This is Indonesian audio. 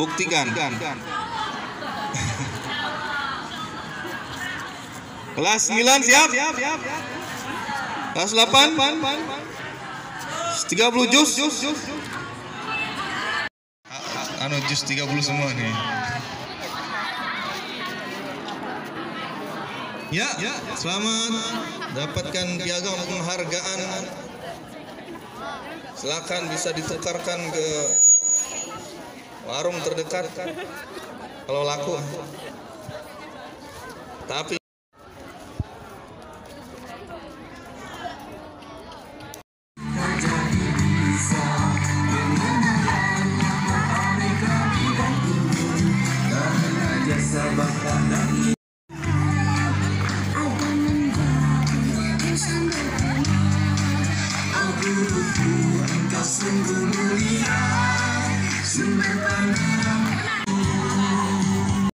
buktikan. Kelas 9 siap? Kelas 8? 30 jus? Anu jus 30 semua nih. Ya, selamat dapatkan piagam penghargaan. Silakan bisa ditukarkan ke warung terdekat kalau laku. Tapi mulia Simple